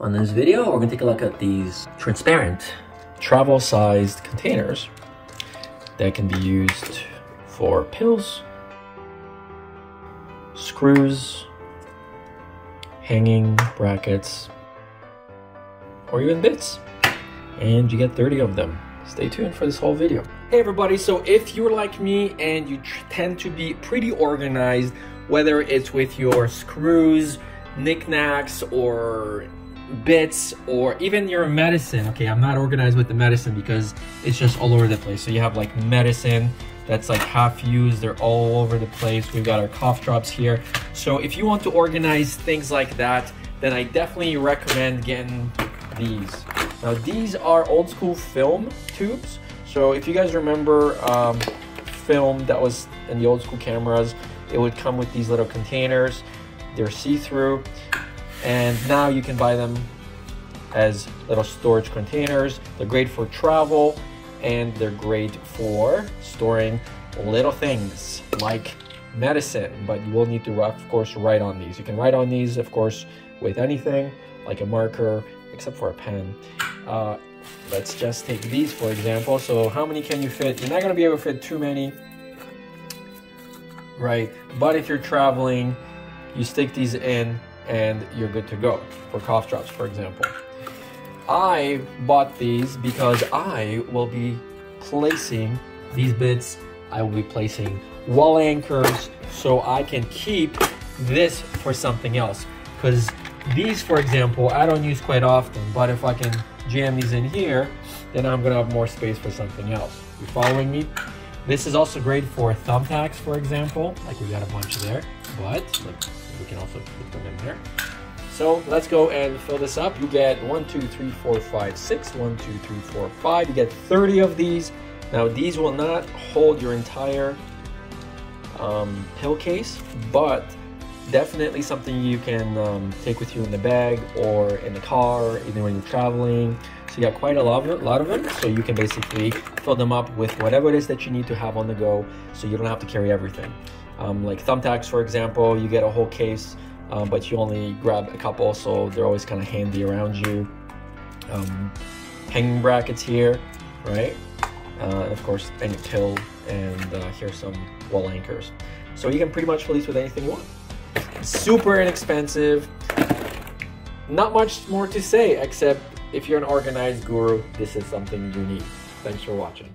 On this video, we're gonna take a look at these transparent travel-sized containers that can be used for pills, screws, hanging brackets, or even bits. And you get 30 of them. Stay tuned for this whole video. Hey everybody, so if you're like me and you tend to be pretty organized, whether it's with your screws, knickknacks, or bits or even your medicine. Okay, I'm not organized with the medicine because it's just all over the place. So you have like medicine that's like half used, they're all over the place. We've got our cough drops here. So if you want to organize things like that, then I definitely recommend getting these. Now these are old school film tubes. So if you guys remember um, film that was in the old school cameras, it would come with these little containers. They're see-through and now you can buy them as little storage containers. They're great for travel and they're great for storing little things like medicine, but you will need to, of course, write on these. You can write on these, of course, with anything like a marker, except for a pen. Uh, let's just take these, for example. So how many can you fit? You're not gonna be able to fit too many, right? But if you're traveling, you stick these in and you're good to go for cough drops, for example. I bought these because I will be placing these bits, I will be placing wall anchors so I can keep this for something else. Because these, for example, I don't use quite often, but if I can jam these in here, then I'm gonna have more space for something else. You following me? This is also great for thumbtacks, for example, like we got a bunch there, but we can also put them in there. So let's go and fill this up. You get one, two, three, four, five, six. One, two, three, four, five. You get 30 of these. Now these will not hold your entire um, pill case, but definitely something you can um, take with you in the bag or in the car, even when you're traveling. So you got quite a lot of, lot of them, so you can basically fill them up with whatever it is that you need to have on the go, so you don't have to carry everything. Um, like thumbtacks, for example, you get a whole case, um, but you only grab a couple, so they're always kind of handy around you. Um, hanging brackets here, right? Uh, and of course, any pill, and uh, here's some wall anchors. So you can pretty much fill these with anything you want. Super inexpensive. Not much more to say, except if you're an organized guru, this is something you need. Thanks for watching.